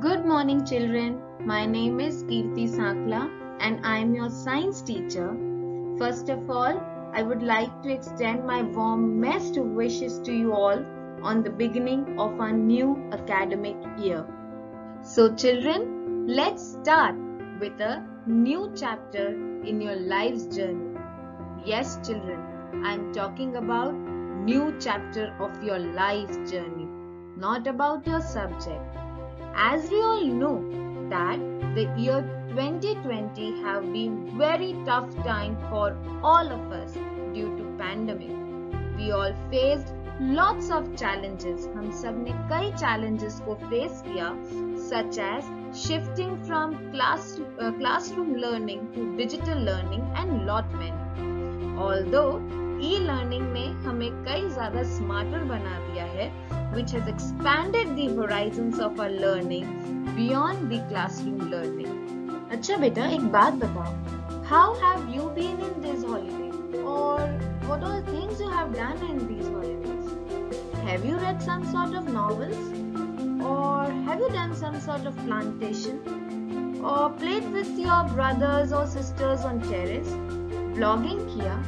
Good morning, children. My name is Kirti Sakla and I am your science teacher. First of all, I would like to extend my warmest wishes to you all on the beginning of our new academic year. So, children, let's start with a new chapter in your life's journey. Yes, children, I am talking about new chapter of your life's journey, not about your subject. As we all know that the year 2020 have been very tough time for all of us due to pandemic. We all faced lots of challenges. हम सब ने कई challenges को face किया such as shifting from class uh, classroom learning to digital learning and lot many. Although e-learning ने हमें कई ज़्यादा smarter बना दिया है which has expanded the horizons of our learning beyond the classroom learning. अच्छा बेटा एक बात बताओ How have you been in this holiday? Or what all things you have done in these holidays? Have you read some sort of novels? Or have you done some sort of plantation? Or played with your brothers or sisters on terrace? Blogging किया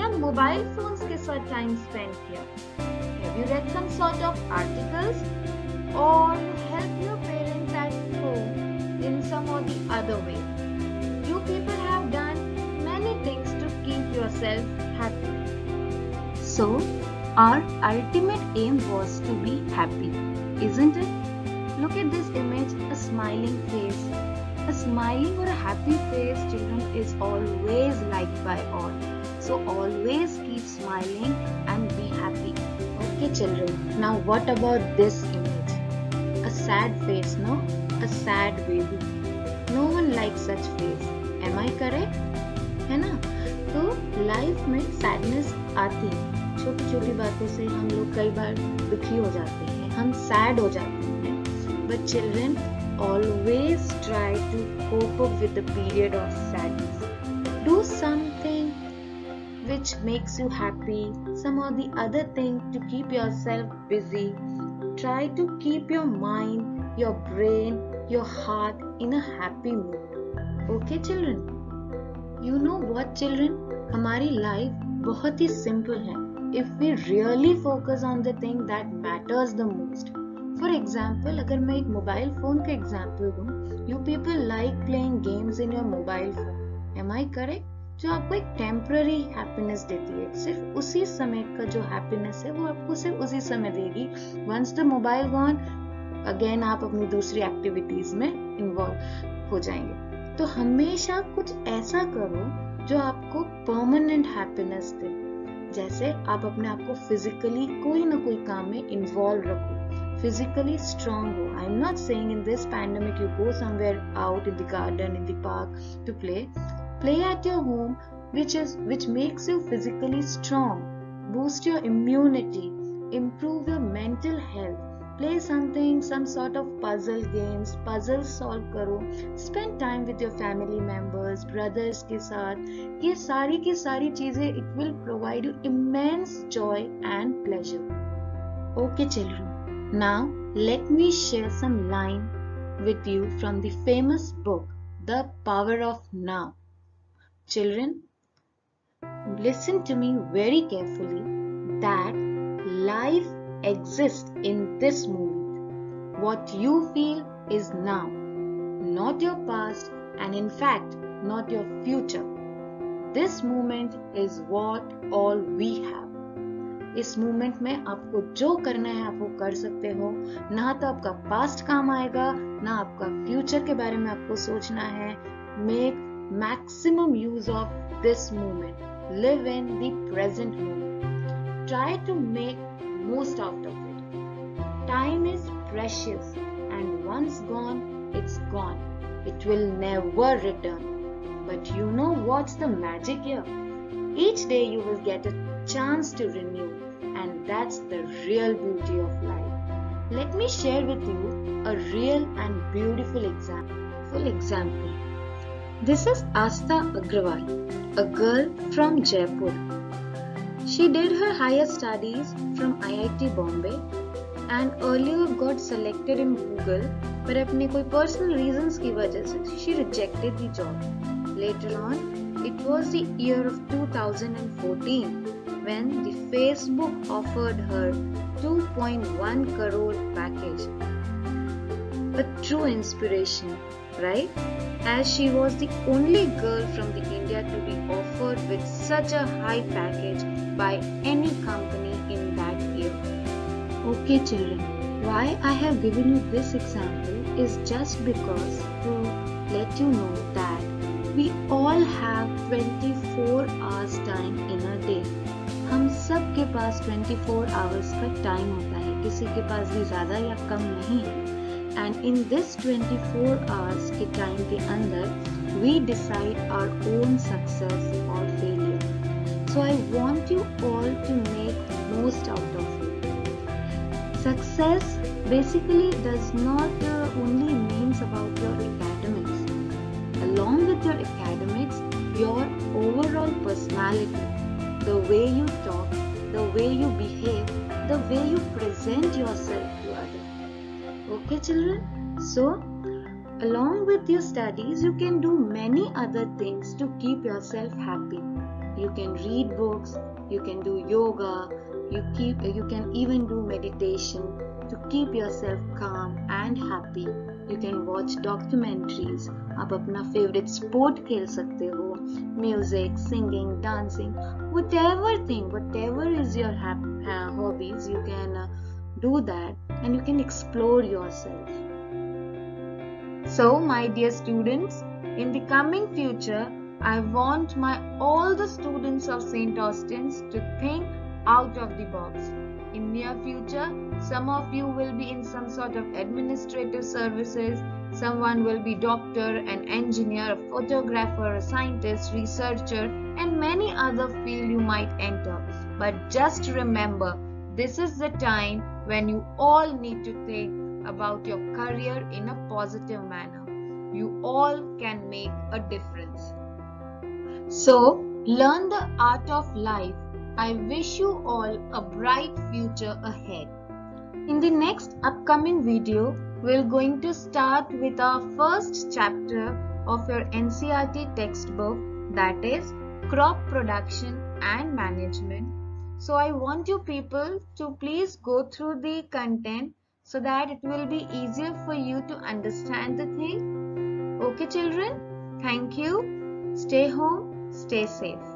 या mobile phones के साथ time spend किया Have you read some sort of articles? Or help your parents at home in some or the other way? You people have done many things to keep yourself happy. So, our ultimate aim was to be happy, isn't it? Look at this image a smiling face. A smiling or a happy face, children, is always liked by all. So, always keep smiling and be happy. Okay, children, now what about this image? A sad face, no? A sad baby. No one likes such face. Am I correct? है ना तो life में sadness आती है छोटी छोटी बातों से हम लोग कई बार दुखी हो जाते हैं हम सैड हो जाते हैं but children always try to cope up with the period of sadness do something which makes you happy some or the other thing to keep yourself busy try to keep your mind your brain your heart in a happy mood okay children you know what children हमारी life बहुत ही simple है if we really focus on the thing that matters the most for example अगर मैं एक mobile phone का example दूं you people like playing games in your mobile phone am I correct जो आपको एक टेम्पररी हैप्पीनेस देती है, सिर्फ़ उसी समय का जो हैप्पीनेस है, वो आपको सिर्फ़ उसी समय देगी। Once the mobile gone again आप अपनी दूसरी एक्टिविटीज़ में इन्वॉल्व हो जाएँगे। तो हमेशा कुछ ऐसा करो जो आपको परमानेंट हैप्पीनेस दे। जैसे आप अपने आप को फिजिकली कोई ना कोई काम में इन्वॉल्व रखो। फिजिकली स्ट्रांग हो। I am not saying in this pandemic you go somewhere out in the garden in the park to play play at your home which is which makes you physically strong boost your immunity improve your mental health play something some sort of puzzle games puzzles solve करो spend time with your family members brothers के साथ ये सारी की सारी चीजें it will provide you immense joy and pleasure okay children now let me share some line with you from the famous book the power of now children listen to me very carefully that life exists in this moment. What you feel is now, not your past, and in fact, not your future. This moment is what all we have. इस moment में आपको जो करना है आप वो कर सकते हो ना तो आपका पास्ट काम आएगा ना आपका फ्यूचर के बारे में आपको सोचना है make maximum use of this moment. Live in the present moment. Try to make most out of it. Time is precious and once gone, it's gone. It will never return. But you know what's the magic here? Each day you will get a chance to renew, and that's the real beauty of life. Let me share with you a real and beautiful example. Full example this is Aastha Agrawal, a girl from Jaipur. She did her higher studies from IIT Bombay and earlier got selected in Google but अपने कोई personal reasons she rejected the job. Later on, it was the year of 2014 when the Facebook offered her 2.1 crore package. A true inspiration right? As she was the only girl from the India to be offered with such a high package by any company in that year. Okay children, why I have given you this example is just because to let you know that we all have 24 hours time in a day. हम सब के पास 24 hours का time होता है किसी के पास भी ज़्यादा या कम नहीं है एंड इन दिस 24 आवर्स के टाइम के अंदर we decide our own success और failure so I want you all to make most out of Success basically does not uh, only means about your academics. Along with your academics, your overall personality, the way you talk, the way you behave, the way you present yourself to others. Okay children? So, along with your studies, you can do many other things to keep yourself happy. You can read books, you can do yoga, you keep you can even do meditation to keep yourself calm and happy you can watch documentaries आप अपना favorite sport खेल सकते हो music singing dancing whatever thing whatever is your hobbies you can uh, do that and you can explore yourself so my dear students in the coming future I want my all the students of St. Austin's to think out of the box. In near future, some of you will be in some sort of administrative services, someone will be doctor, an engineer, a photographer, a scientist, researcher, and many other field you might enter. But just remember, this is the time when you all need to think about your career in a positive manner. You all can make a difference. So, learn the art of life I wish you all a bright future ahead. In the next upcoming video, we're going to start with our first chapter of your NCERT textbook that is crop production and management. So I want you people to please go through the content so that it will be easier for you to understand the thing. Okay children, thank you. Stay home, stay safe.